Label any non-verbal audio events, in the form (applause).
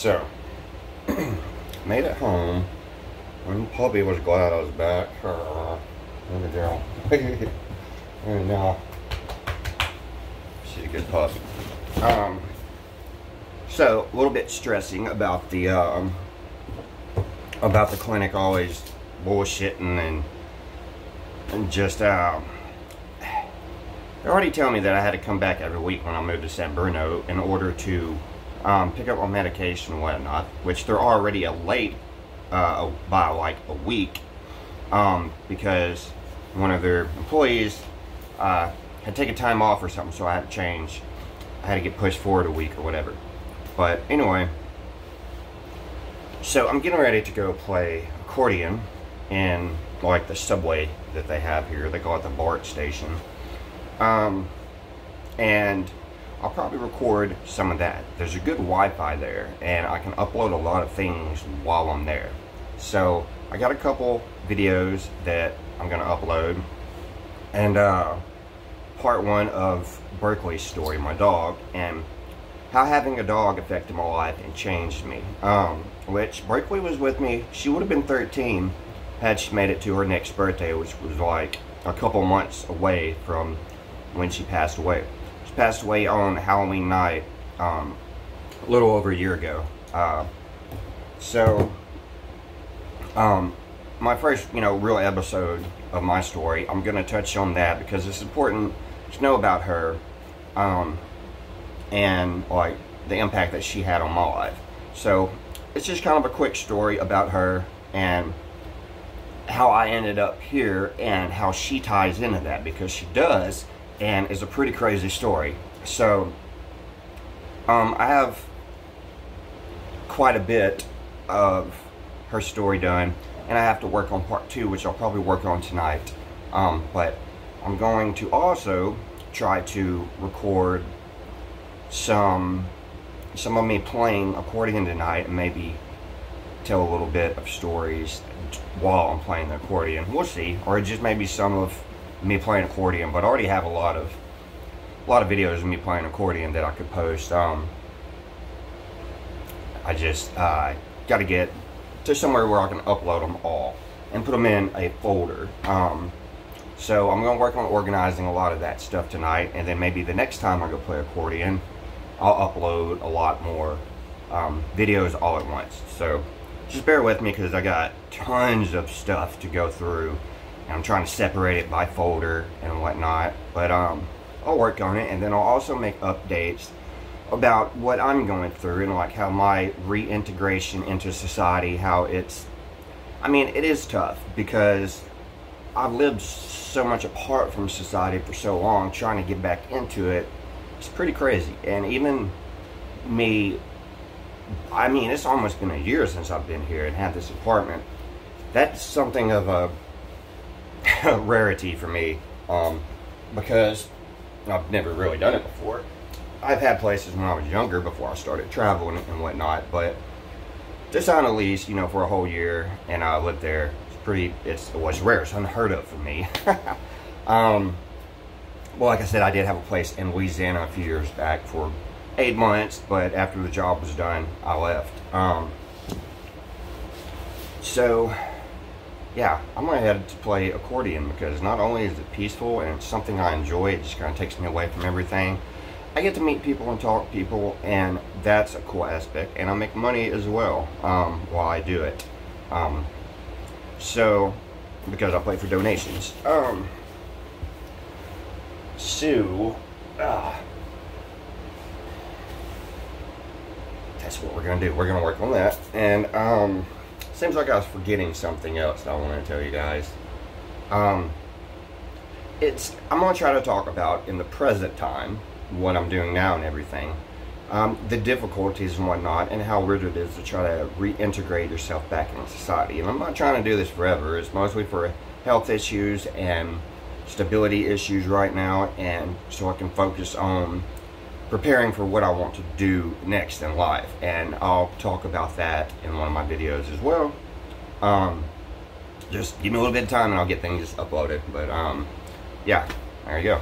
So, (clears throat) made it home. When puppy was glad I was back. Look at (laughs) and now, she's a good puppy. Um, so, a little bit stressing about the, um, about the clinic always bullshitting and, and just, uh, they already tell me that I had to come back every week when I moved to San Bruno in order to um, pick up my medication and whatnot, which they're already a late uh, by like a week um, because one of their employees uh, had taken time off or something, so I had to change. I had to get pushed forward a week or whatever. But anyway, so I'm getting ready to go play accordion in like the subway that they have here. They call it the BART station. Um, and I'll probably record some of that. There's a good Wi-Fi there, and I can upload a lot of things while I'm there. So I got a couple videos that I'm gonna upload, and uh, part one of Berkeley's story, my dog, and how having a dog affected my life and changed me. Um, which Berkeley was with me. She would have been 13 had she made it to her next birthday, which was like a couple months away from when she passed away. She passed away on Halloween night um, a little over a year ago. Uh, so, um, my first, you know, real episode of my story, I'm going to touch on that because it's important to know about her um, and, like, the impact that she had on my life. So, it's just kind of a quick story about her and how I ended up here and how she ties into that because she does and is a pretty crazy story. So, um, I have quite a bit of her story done, and I have to work on part two, which I'll probably work on tonight. Um, but I'm going to also try to record some some of me playing accordion tonight, and maybe tell a little bit of stories while I'm playing the accordion. We'll see, or just maybe some of me playing accordion, but I already have a lot of a lot of videos of me playing accordion that I could post. Um, I just uh, got to get to somewhere where I can upload them all and put them in a folder. Um, so I'm going to work on organizing a lot of that stuff tonight, and then maybe the next time I go play accordion, I'll upload a lot more um, videos all at once. So just bear with me because I got tons of stuff to go through I'm trying to separate it by folder and whatnot. But um, I'll work on it, and then I'll also make updates about what I'm going through and like how my reintegration into society, how it's, I mean, it is tough because I've lived so much apart from society for so long, trying to get back into it, it's pretty crazy. And even me, I mean, it's almost been a year since I've been here and had this apartment. That's something of a (laughs) rarity for me um, because I've never really done it before. I've had places when I was younger before I started traveling and whatnot, but to sign a lease, you know, for a whole year and I lived there, it's pretty, it's, it was rare. It's unheard of for me. (laughs) um, well, like I said, I did have a place in Louisiana a few years back for eight months, but after the job was done, I left. Um, so, yeah, I'm going to head to play accordion because not only is it peaceful and it's something I enjoy, it just kind of takes me away from everything. I get to meet people and talk to people, and that's a cool aspect. And I make money as well um, while I do it. Um, so, because I play for donations. Um, so, uh, that's what we're going to do. We're going to work on that. And, um, seems like I was forgetting something else that I want to tell you guys. Um, it's I'm gonna try to talk about in the present time what I'm doing now and everything, um, the difficulties and whatnot, and how weird it is to try to reintegrate yourself back into society. And I'm not trying to do this forever. It's mostly for health issues and stability issues right now, and so I can focus on preparing for what I want to do next in life. And I'll talk about that in one of my videos as well. Um, just give me a little bit of time and I'll get things uploaded. But um, yeah, there you go.